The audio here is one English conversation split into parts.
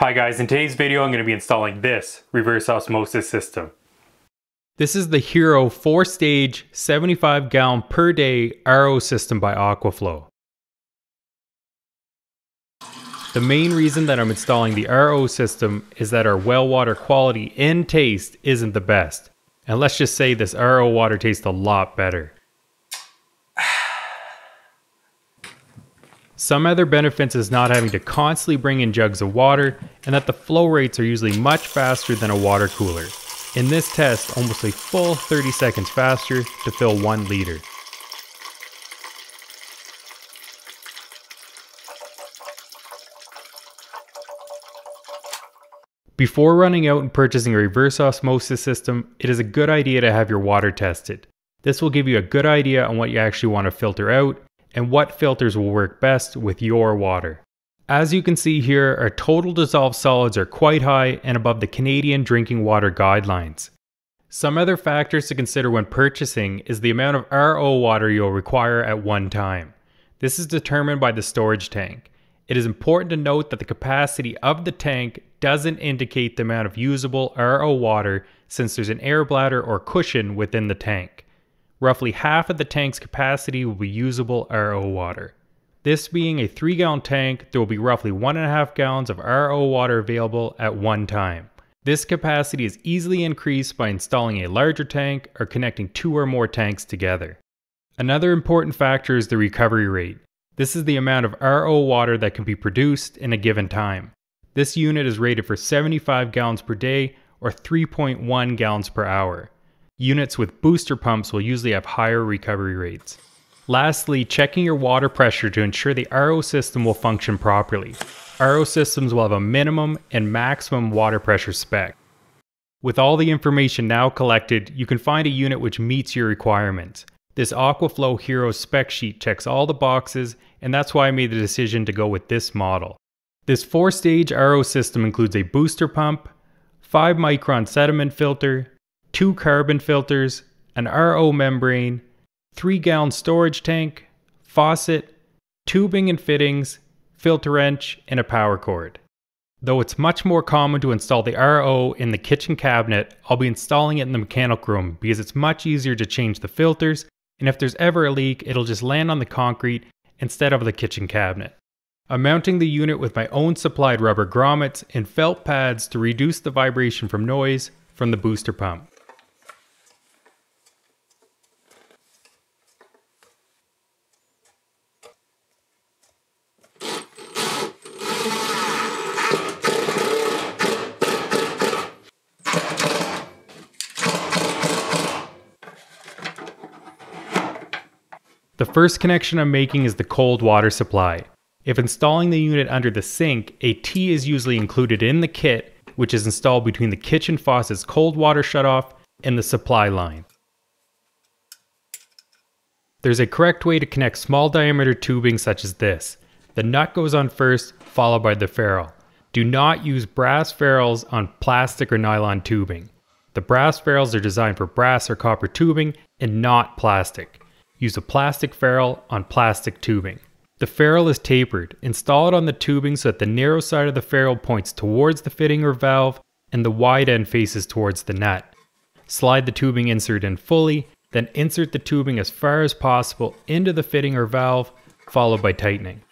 Hi guys, in today's video I'm going to be installing this reverse osmosis system. This is the Hero 4-stage 75 gallon per day RO system by Aquaflow. The main reason that I'm installing the RO system is that our well water quality and taste isn't the best. And let's just say this RO water tastes a lot better. Some other benefits is not having to constantly bring in jugs of water and that the flow rates are usually much faster than a water cooler. In this test, almost a full 30 seconds faster to fill 1 liter. Before running out and purchasing a reverse osmosis system, it is a good idea to have your water tested. This will give you a good idea on what you actually want to filter out and what filters will work best with your water. As you can see here, our total dissolved solids are quite high and above the Canadian drinking water guidelines. Some other factors to consider when purchasing is the amount of RO water you'll require at one time. This is determined by the storage tank. It is important to note that the capacity of the tank doesn't indicate the amount of usable RO water since there's an air bladder or cushion within the tank. Roughly half of the tank's capacity will be usable RO water. This being a 3 gallon tank, there will be roughly 1.5 gallons of RO water available at one time. This capacity is easily increased by installing a larger tank or connecting two or more tanks together. Another important factor is the recovery rate. This is the amount of RO water that can be produced in a given time. This unit is rated for 75 gallons per day or 3.1 gallons per hour. Units with booster pumps will usually have higher recovery rates. Lastly, checking your water pressure to ensure the RO system will function properly. RO systems will have a minimum and maximum water pressure spec. With all the information now collected, you can find a unit which meets your requirements. This Aquaflow Hero spec sheet checks all the boxes, and that's why I made the decision to go with this model. This 4-stage RO system includes a booster pump, 5 micron sediment filter, two carbon filters, an RO membrane, 3 gallon storage tank, faucet, tubing and fittings, filter wrench, and a power cord. Though it's much more common to install the RO in the kitchen cabinet, I'll be installing it in the mechanical room because it's much easier to change the filters, and if there's ever a leak, it'll just land on the concrete instead of the kitchen cabinet. I'm mounting the unit with my own supplied rubber grommets and felt pads to reduce the vibration from noise from the booster pump. The first connection I'm making is the cold water supply. If installing the unit under the sink, a T is usually included in the kit, which is installed between the kitchen faucet's cold water shutoff and the supply line. There's a correct way to connect small diameter tubing such as this. The nut goes on first, followed by the ferrule. Do not use brass ferrules on plastic or nylon tubing. The brass ferrules are designed for brass or copper tubing and not plastic. Use a plastic ferrule on plastic tubing. The ferrule is tapered. Install it on the tubing so that the narrow side of the ferrule points towards the fitting or valve and the wide end faces towards the nut. Slide the tubing insert in fully, then insert the tubing as far as possible into the fitting or valve, followed by tightening.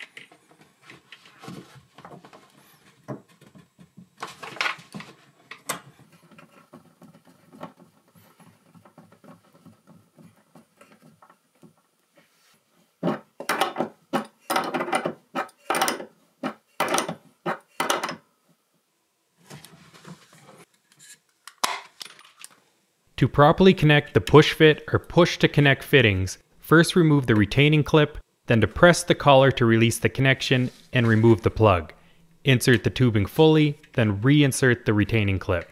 To properly connect the push fit or push to connect fittings, first remove the retaining clip, then depress the collar to release the connection and remove the plug. Insert the tubing fully, then reinsert the retaining clip.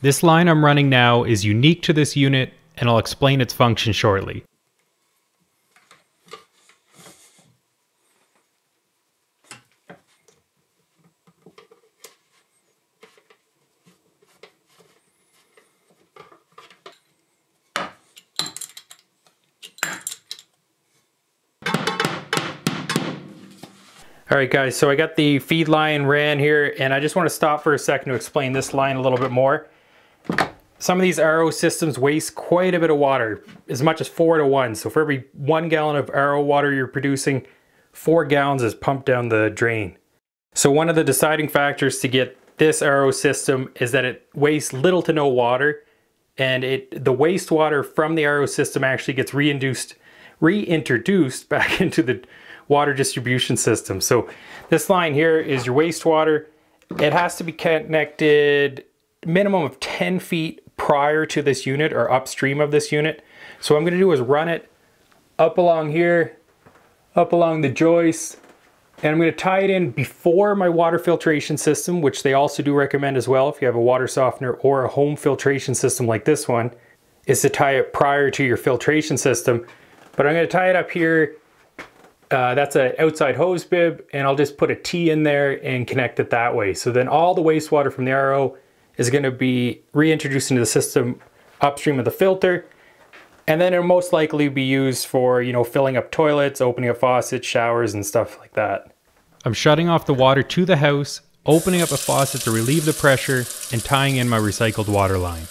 This line I'm running now is unique to this unit and I'll explain its function shortly. All right guys, so I got the feed line ran here and I just wanna stop for a second to explain this line a little bit more. Some of these RO systems waste quite a bit of water, as much as four to one. So for every one gallon of RO water you're producing, four gallons is pumped down the drain. So one of the deciding factors to get this RO system is that it wastes little to no water and it the wastewater from the RO system actually gets reintroduced reintroduced back into the water distribution system. So this line here is your wastewater. It has to be connected minimum of 10 feet prior to this unit or upstream of this unit. So what I'm gonna do is run it up along here, up along the joist, and I'm gonna tie it in before my water filtration system, which they also do recommend as well if you have a water softener or a home filtration system like this one, is to tie it prior to your filtration system. But I'm gonna tie it up here uh, that's an outside hose bib and I'll just put a T in there and connect it that way. So then all the wastewater from the RO is gonna be reintroduced into the system upstream of the filter and then it'll most likely be used for, you know, filling up toilets, opening up faucets, showers and stuff like that. I'm shutting off the water to the house, opening up a faucet to relieve the pressure, and tying in my recycled water line.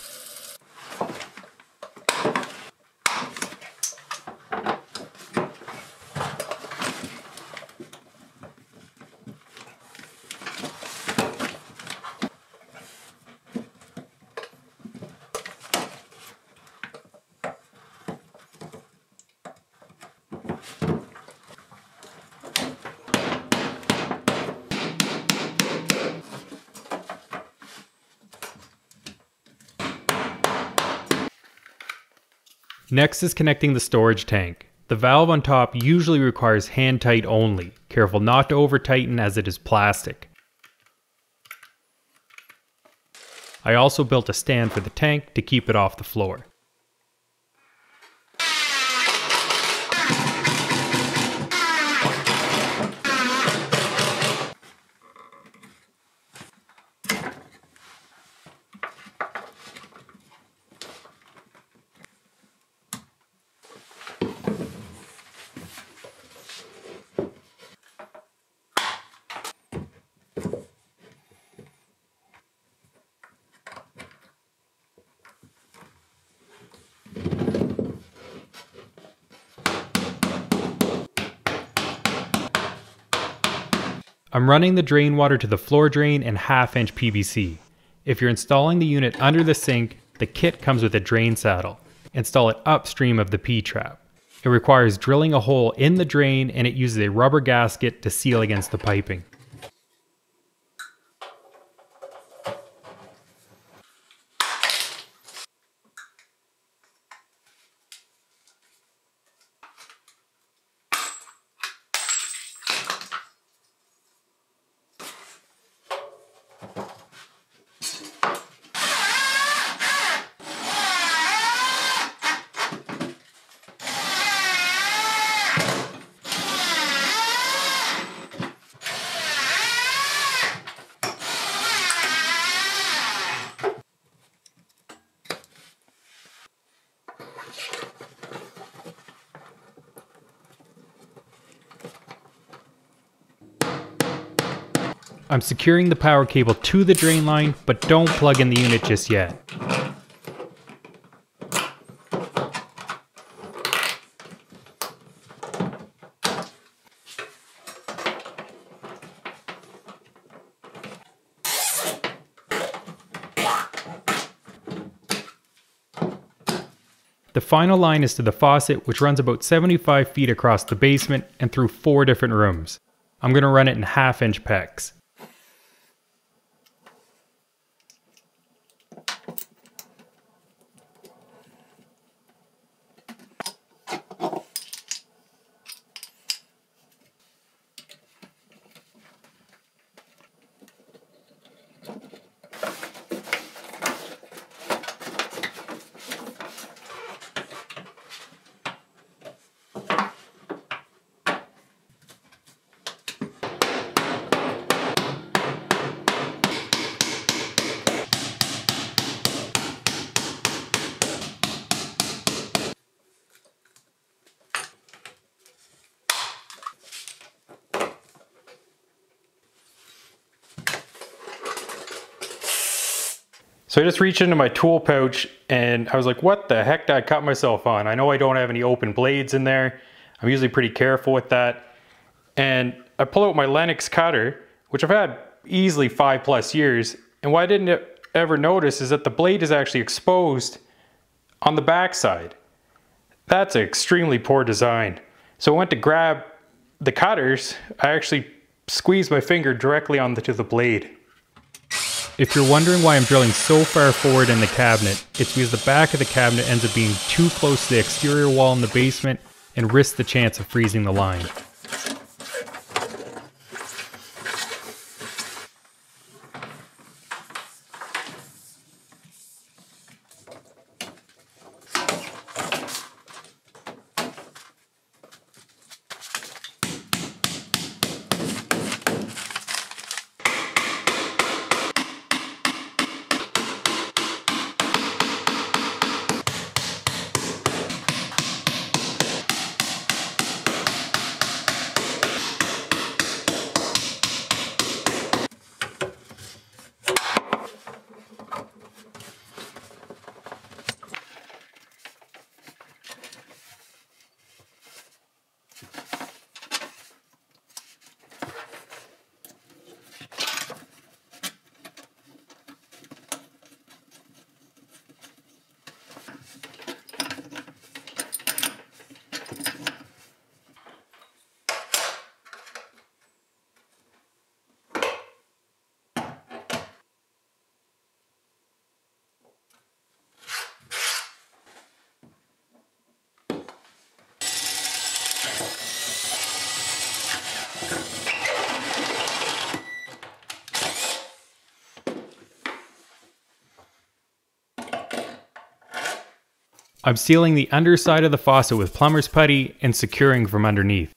Next is connecting the storage tank. The valve on top usually requires hand tight only. Careful not to over tighten as it is plastic. I also built a stand for the tank to keep it off the floor. I'm running the drain water to the floor drain and half inch PVC. If you're installing the unit under the sink, the kit comes with a drain saddle. Install it upstream of the P-trap. It requires drilling a hole in the drain and it uses a rubber gasket to seal against the piping. I'm securing the power cable to the drain line, but don't plug in the unit just yet. The final line is to the faucet, which runs about 75 feet across the basement and through four different rooms. I'm going to run it in half inch PEX. So I just reached into my tool pouch and I was like, what the heck did I cut myself on? I know I don't have any open blades in there. I'm usually pretty careful with that. And I pull out my Lenox cutter, which I've had easily five plus years. And what I didn't ever notice is that the blade is actually exposed on the backside. That's an extremely poor design. So I went to grab the cutters. I actually squeezed my finger directly onto the blade. If you're wondering why I'm drilling so far forward in the cabinet, it's because the back of the cabinet ends up being too close to the exterior wall in the basement and risks the chance of freezing the line. I'm sealing the underside of the faucet with plumber's putty and securing from underneath.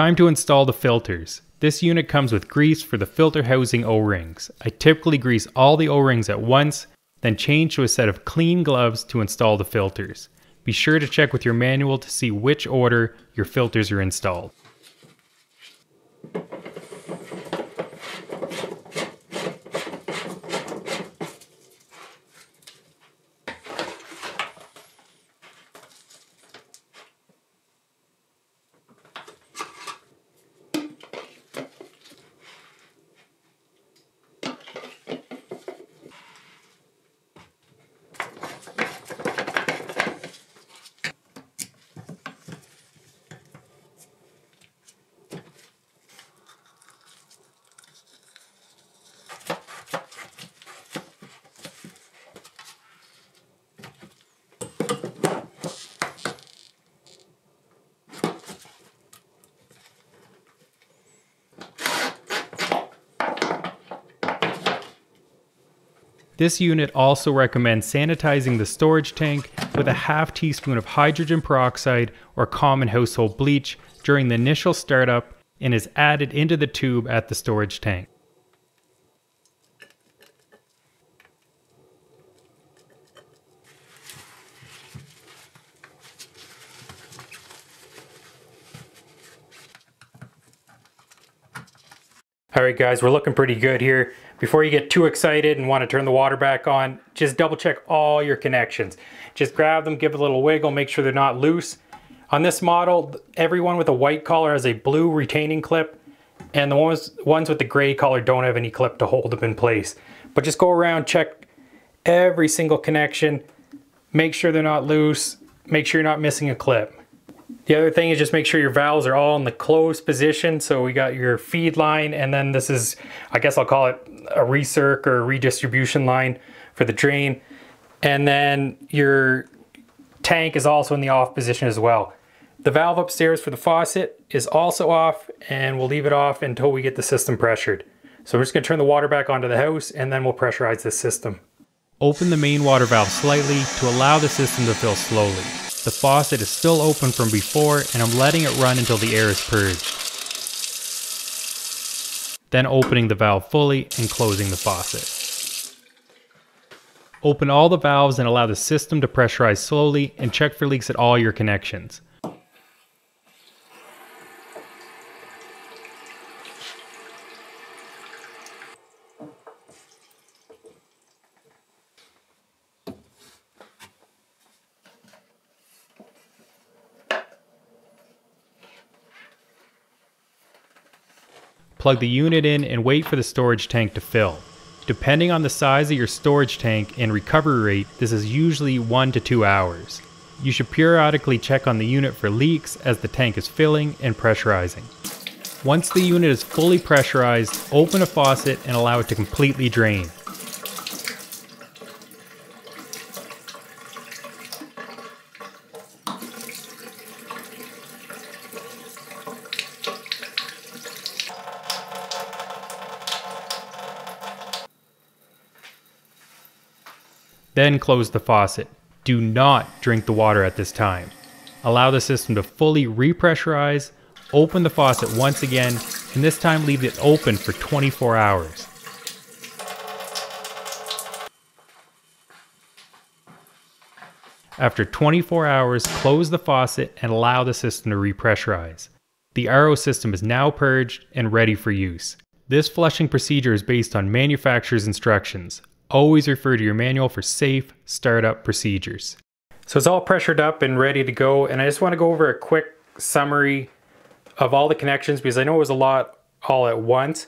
Time to install the filters. This unit comes with grease for the filter housing O-rings. I typically grease all the O-rings at once, then change to a set of clean gloves to install the filters. Be sure to check with your manual to see which order your filters are installed. This unit also recommends sanitizing the storage tank with a half teaspoon of hydrogen peroxide or common household bleach during the initial startup and is added into the tube at the storage tank. All right guys, we're looking pretty good here. Before you get too excited and want to turn the water back on, just double check all your connections. Just grab them, give a little wiggle, make sure they're not loose. On this model, everyone with a white collar has a blue retaining clip and the ones, ones with the gray collar don't have any clip to hold them in place. But just go around, check every single connection, make sure they're not loose, make sure you're not missing a clip. The other thing is just make sure your valves are all in the closed position. So we got your feed line and then this is, I guess I'll call it a recirc or redistribution line for the drain. And then your tank is also in the off position as well. The valve upstairs for the faucet is also off and we'll leave it off until we get the system pressured. So we're just gonna turn the water back onto the house and then we'll pressurize this system. Open the main water valve slightly to allow the system to fill slowly. The faucet is still open from before and I'm letting it run until the air is purged. Then opening the valve fully and closing the faucet. Open all the valves and allow the system to pressurize slowly and check for leaks at all your connections. Plug the unit in and wait for the storage tank to fill. Depending on the size of your storage tank and recovery rate, this is usually 1 to 2 hours. You should periodically check on the unit for leaks as the tank is filling and pressurizing. Once the unit is fully pressurized, open a faucet and allow it to completely drain. Then close the faucet. Do not drink the water at this time. Allow the system to fully repressurize, open the faucet once again, and this time leave it open for 24 hours. After 24 hours, close the faucet and allow the system to repressurize. The RO system is now purged and ready for use. This flushing procedure is based on manufacturer's instructions. Always refer to your manual for safe startup procedures. So it's all pressured up and ready to go. And I just want to go over a quick summary of all the connections because I know it was a lot all at once.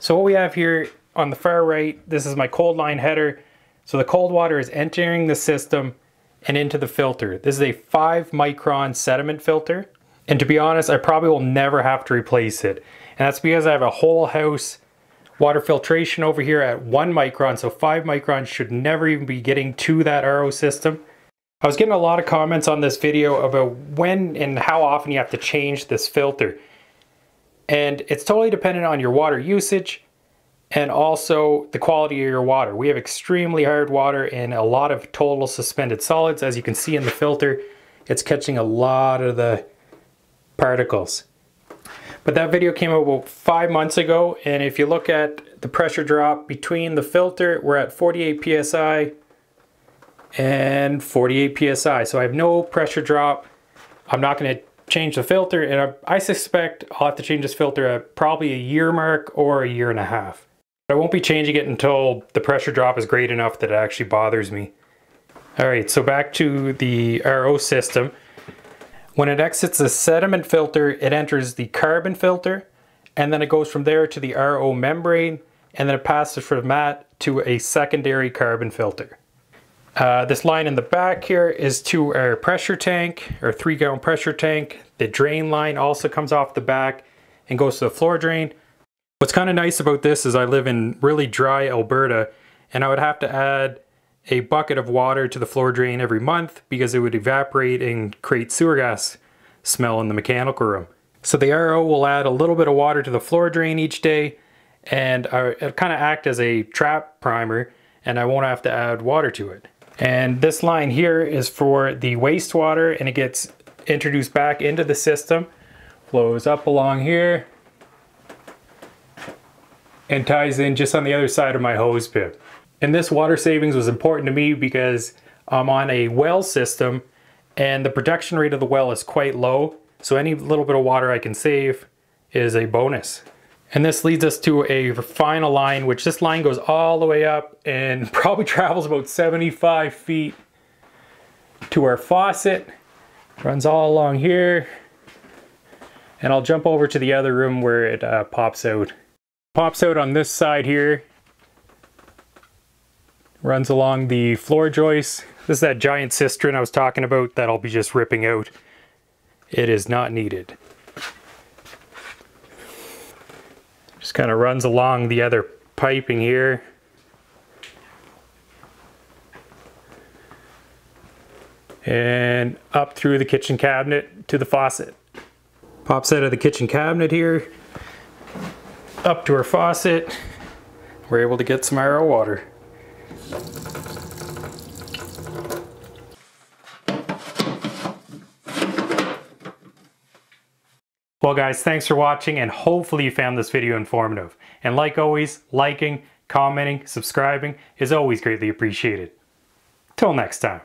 So what we have here on the far right, this is my cold line header. So the cold water is entering the system and into the filter. This is a five micron sediment filter. And to be honest, I probably will never have to replace it. And that's because I have a whole house Water filtration over here at one micron, so five microns should never even be getting to that RO system. I was getting a lot of comments on this video about when and how often you have to change this filter. And it's totally dependent on your water usage and also the quality of your water. We have extremely hard water and a lot of total suspended solids. As you can see in the filter, it's catching a lot of the particles. But that video came out about five months ago, and if you look at the pressure drop between the filter, we're at 48 psi and 48 psi. So I have no pressure drop. I'm not going to change the filter, and I, suspect I'll have to change this filter at probably a year mark or a year and a half. I won't be changing it until the pressure drop is great enough that it actually bothers me. All right, so back to the RO system. When it exits the sediment filter, it enters the carbon filter, and then it goes from there to the RO membrane, and then it passes from that to a secondary carbon filter. Uh, this line in the back here is to our pressure tank, our three gallon pressure tank. The drain line also comes off the back and goes to the floor drain. What's kind of nice about this is I live in really dry Alberta and I would have to add a bucket of water to the floor drain every month because it would evaporate and create sewer gas smell in the mechanical room. So the RO will add a little bit of water to the floor drain each day and it'll kind of act as a trap primer and I won't have to add water to it. And this line here is for the wastewater and it gets introduced back into the system, flows up along here, and ties in just on the other side of my hose bib. And this water savings was important to me because I'm on a well system and the production rate of the well is quite low. So any little bit of water I can save is a bonus. And this leads us to a final line, which this line goes all the way up and probably travels about 75 feet to our faucet. Runs all along here. And I'll jump over to the other room where it uh, pops out. Pops out on this side here. Runs along the floor joist. This is that giant cistern I was talking about that I'll be just ripping out. It is not needed. Just kind of runs along the other piping here. And up through the kitchen cabinet to the faucet. Pops out of the kitchen cabinet here, up to our faucet. We're able to get some RO water. Well guys, thanks for watching and hopefully you found this video informative. And like always, liking, commenting, subscribing is always greatly appreciated. Till next time.